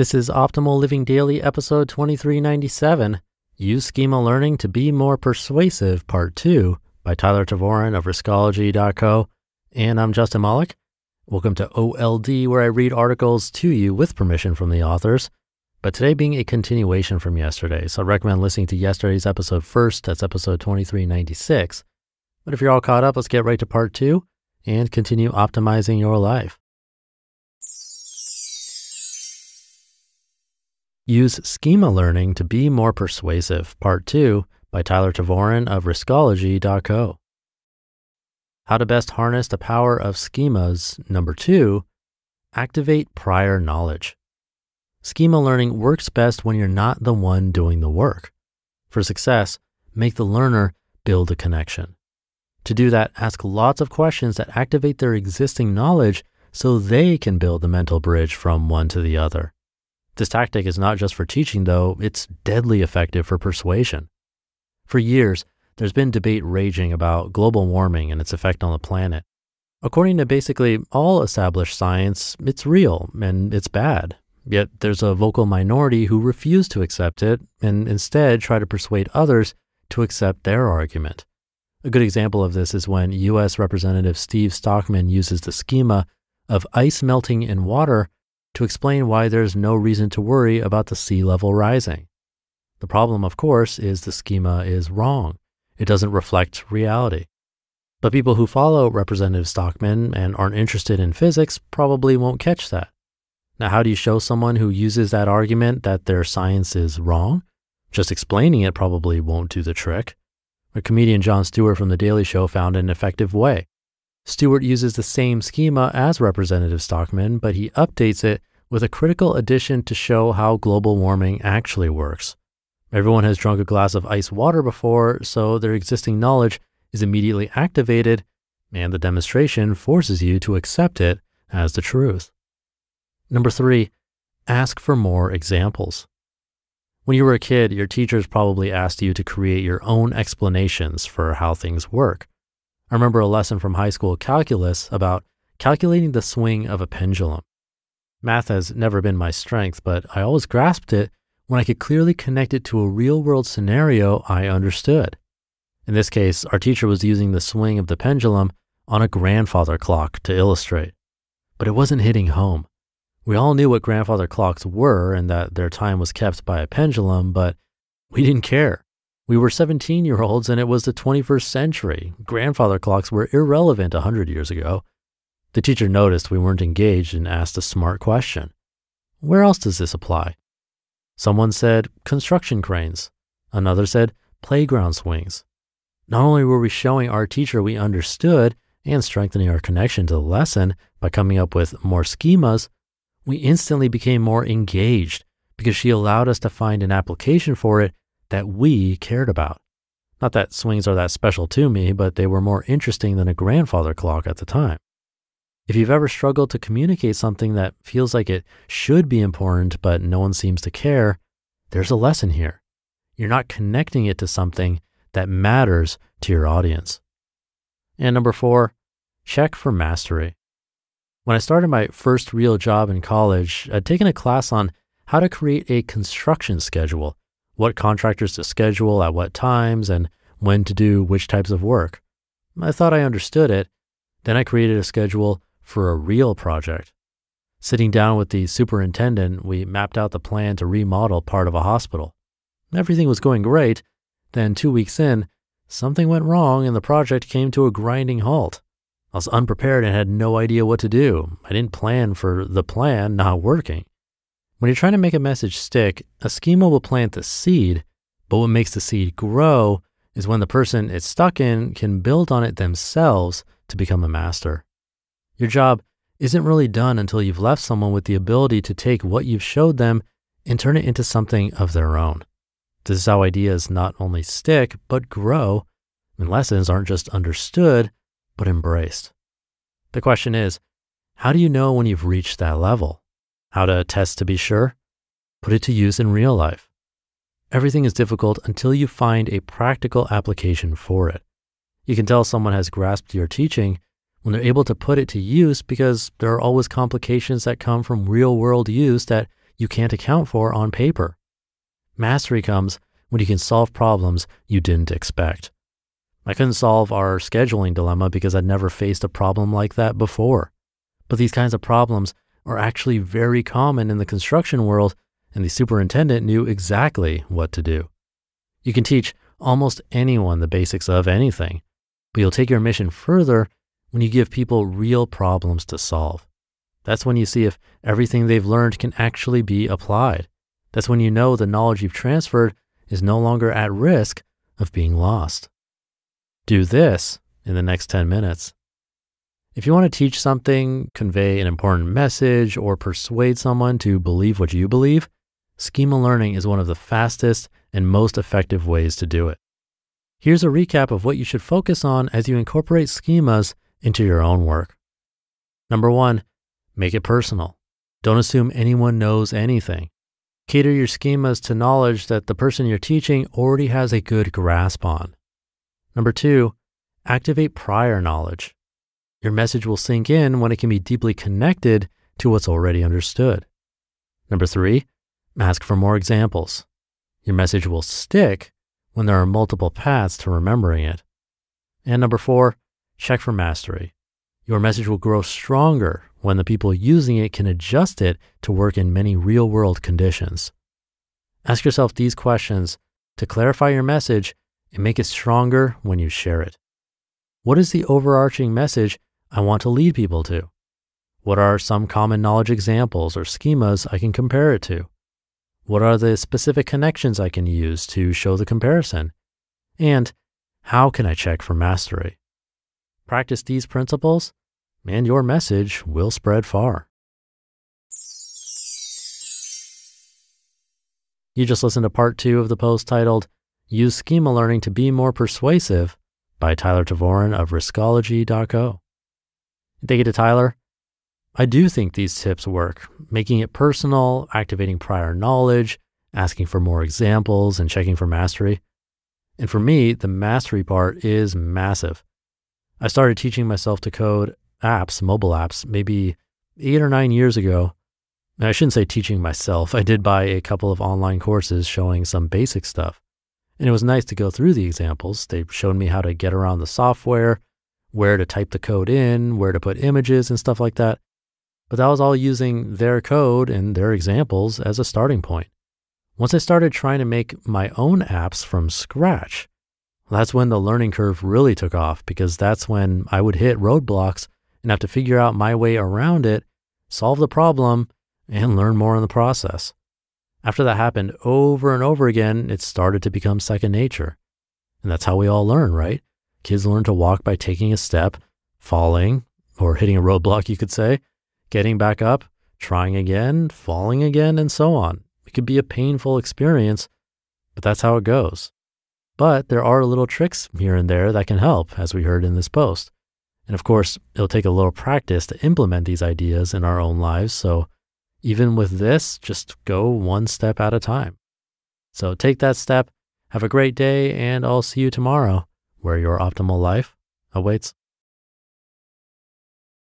This is Optimal Living Daily, episode 2397 Use Schema Learning to Be More Persuasive, Part 2 by Tyler Tervooren of Riskology.co. And I'm Justin Malik. Welcome to OLD, where I read articles to you with permission from the authors. But today being a continuation from yesterday, so I recommend listening to yesterday's episode first. That's episode 2396. But if you're all caught up, let's get right to part two and continue optimizing your life. Use Schema Learning to Be More Persuasive, Part 2 by Tyler Tervooren of Riskology.co. How to Best Harness the Power of Schemas, Number 2 Activate Prior Knowledge. Schema learning works best when you're not the one doing the work. For success, make the learner build a connection. To do that, ask lots of questions that activate their existing knowledge so they can build the mental bridge from one to the other. This tactic is not just for teaching, though, it's deadly effective for persuasion. For years, there's been debate raging about global warming and its effect on the planet. According to basically all established science, it's real and it's bad. Yet there's a vocal minority who refuse to accept it and instead try to persuade others to accept their argument. A good example of this is when US Representative Steve Stockman uses the schema of ice melting in water to explain why there's no reason to worry about the sea level rising. The problem, of course, is the schema is wrong. It doesn't reflect reality. But people who follow Representative Stockman and aren't interested in physics probably won't catch that. Now, how do you show someone who uses that argument that their science is wrong? Just explaining it probably won't do the trick. A comedian Jon Stewart from The Daily Show found an effective way. Stewart uses the same schema as Representative Stockman, but he updates it with a critical addition to show how global warming actually works. Everyone has drunk a glass of ice water before, so their existing knowledge is immediately activated, and the demonstration forces you to accept it as the truth. Number three, ask for more examples. When you were a kid, your teachers probably asked you to create your own explanations for how things work. I remember a lesson from high school calculus about calculating the swing of a pendulum. Math has never been my strength, but I always grasped it when I could clearly connect it to a real world scenario I understood. In this case, our teacher was using the swing of the pendulum on a grandfather clock to illustrate, but it wasn't hitting home. We all knew what grandfather clocks were and that their time was kept by a pendulum, but we didn't care. We were 17 year olds and it was the 21st century. Grandfather clocks were irrelevant 100 years ago. The teacher noticed we weren't engaged and asked a smart question Where else does this apply? Someone said construction cranes. Another said playground swings. Not only were we showing our teacher we understood and strengthening our connection to the lesson by coming up with more schemas, we instantly became more engaged because she allowed us to find an application for it that we cared about. Not that swings are that special to me, but they were more interesting than a grandfather clock at the time. If you've ever struggled to communicate something that feels like it should be important, but no one seems to care, there's a lesson here. You're not connecting it to something that matters to your audience. And number four, check for mastery. When I started my first real job in college, I'd taken a class on how to create a construction schedule what contractors to schedule at what times, and when to do which types of work. I thought I understood it. Then I created a schedule for a real project. Sitting down with the superintendent, we mapped out the plan to remodel part of a hospital. Everything was going great. Then, two weeks in, something went wrong and the project came to a grinding halt. I was unprepared and had no idea what to do. I didn't plan for the plan not working. When you're trying to make a message stick, a schema will plant the seed, but what makes the seed grow is when the person it's stuck in can build on it themselves to become a master. Your job isn't really done until you've left someone with the ability to take what you've showed them and turn it into something of their own. This is how ideas not only stick, but grow, and lessons aren't just understood, but embraced. The question is, how do you know when you've reached that level? How to test to be sure? Put it to use in real life. Everything is difficult until you find a practical application for it. You can tell someone has grasped your teaching when they're able to put it to use because there are always complications that come from real world use that you can't account for on paper. Mastery comes when you can solve problems you didn't expect. I couldn't solve our scheduling dilemma because I'd never faced a problem like that before. But these kinds of problems are actually very common in the construction world, and the superintendent knew exactly what to do. You can teach almost anyone the basics of anything, but you'll take your mission further when you give people real problems to solve. That's when you see if everything they've learned can actually be applied. That's when you know the knowledge you've transferred is no longer at risk of being lost. Do this in the next 10 minutes. If you want to teach something, convey an important message, or persuade someone to believe what you believe, schema learning is one of the fastest and most effective ways to do it. Here's a recap of what you should focus on as you incorporate schemas into your own work. Number one, make it personal. Don't assume anyone knows anything. Cater your schemas to knowledge that the person you're teaching already has a good grasp on. Number two, activate prior knowledge. Your message will sink in when it can be deeply connected to what's already understood. Number three, ask for more examples. Your message will stick when there are multiple paths to remembering it. And number four, check for mastery. Your message will grow stronger when the people using it can adjust it to work in many real world conditions. Ask yourself these questions to clarify your message and make it stronger when you share it. What is the overarching message I want to lead people to? What are some common knowledge examples or schemas I can compare it to? What are the specific connections I can use to show the comparison? And how can I check for mastery? Practice these principles, and your message will spread far. You just listened to part two of the post titled Use Schema Learning to Be More Persuasive by Tyler Tervooren of Riskology.co. Thank you to Tyler. I do think these tips work, making it personal, activating prior knowledge, asking for more examples, and checking for mastery. And for me, the mastery part is massive. I started teaching myself to code apps, mobile apps, maybe eight or nine years ago. I shouldn't say teaching myself. I did buy a couple of online courses showing some basic stuff. And it was nice to go through the examples. They showed me how to get around the software, where to type the code in, where to put images and stuff like that. But that was all using their code and their examples as a starting point. Once I started trying to make my own apps from scratch, that's when the learning curve really took off because that's when I would hit roadblocks and have to figure out my way around it, solve the problem, and learn more in the process. After that happened over and over again, it started to become second nature. And that's how we all learn, right? Kids learn to walk by taking a step, falling, or hitting a roadblock, you could say, getting back up, trying again, falling again, and so on. It could be a painful experience, but that's how it goes. But there are little tricks here and there that can help, as we heard in this post. And of course, it'll take a little practice to implement these ideas in our own lives. So even with this, just go one step at a time. So take that step, have a great day, and I'll see you tomorrow where your optimal life awaits.